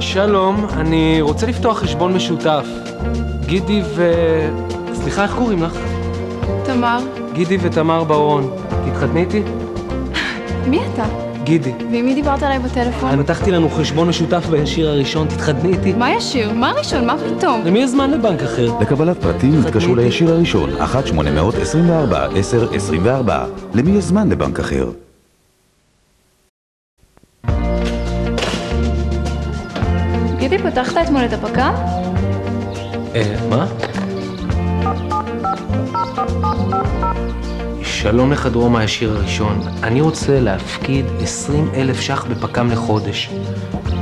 שלום, אני רוצה לפתוח חשבון משותף. גידי ו... סליחה, איך קוראים לך? תמר. גידי ותמר ברון. תתחתני איתי? מי אתה? גידי. ועם מי דיברת עליי בטלפון? פתחתי לנו חשבון משותף בישיר הראשון, תתחתני איתי? מה ישיר? מה ראשון? מה פתאום? למי יש זמן לבנק אחר? לקבלת פרטים התקשרו לישיר הראשון, 1-824-1024. למי יש זמן לבנק אחר? גידי, פתחת אתמול את הפק"ם? אה, מה? שלום לך דרום הישיר הראשון, אני רוצה להפקיד 20 אלף ש"ח בפק"ם לחודש.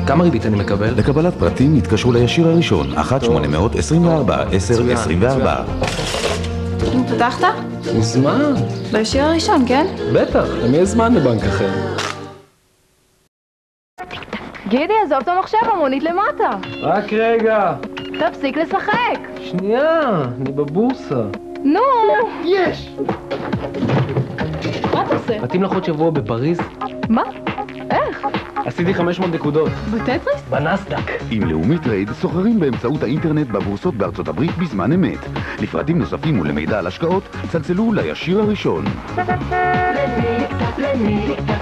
כמה ריבית אני מקבל? לקבלת פרטים התקשרו לישיר הראשון, 1-824-1024. פתחת? מזמן. בישיר הראשון, כן? בטח, למי יש זמן לבנק אחר? גידי, עזוב את המחשב, המונית למטה. רק רגע. תפסיק לשחק. שנייה, אני בבורסה. נו! יש! מה אתה עושה? מתאים לך עוד שבוע בפריז? מה? איך? עשיתי 500 נקודות. בטטריס? בנאסד"ק. עם לאומי טרייד סוחרים באמצעות האינטרנט בבורסות בארצות הברית בזמן אמת. לפרטים נוספים ולמידע על השקעות, צלצלו לישיר הראשון.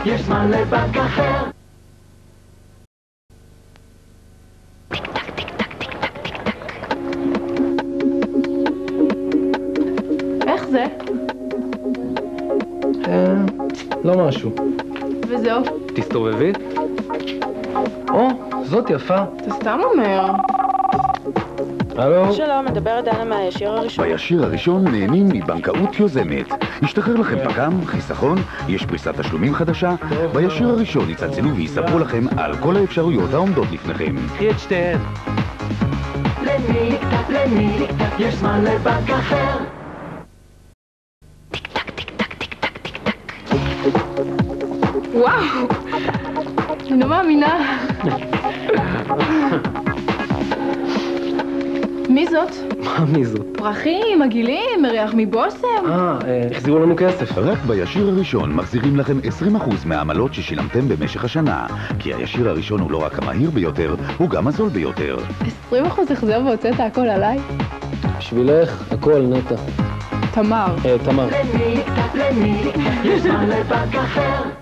איך זה? אה, לא משהו. וזהו. תסתובבי. או, זאת יפה. אתה סתם אומר. הלו? שלום, מדברת דנה מהישיר הראשון. בישיר הראשון נהנים מבנקאות יוזמת. ישתחרר לכם פק"ם, חיסכון, יש פריסת תשלומים חדשה. בישיר הראשון יצלצלו ויספרו לכם על כל האפשרויות העומדות לפניכם. קחי את שתיהן. וואו! אני לא מאמינה. מי זאת? מה מי זאת? פרחים, מגעילים, מריח מבושם? אה, אה, החזירו לנו כסף. רק בישיר הראשון מחזירים לכם 20% מהעמלות ששילמתם במשך השנה. כי הישיר הראשון הוא לא רק המהיר ביותר, הוא גם הזול ביותר. 20% החזר והוצאת הכל עליי? בשבילך, הכל נטע. תמר. אה, תמר. למי, למי, יש זמן אחר.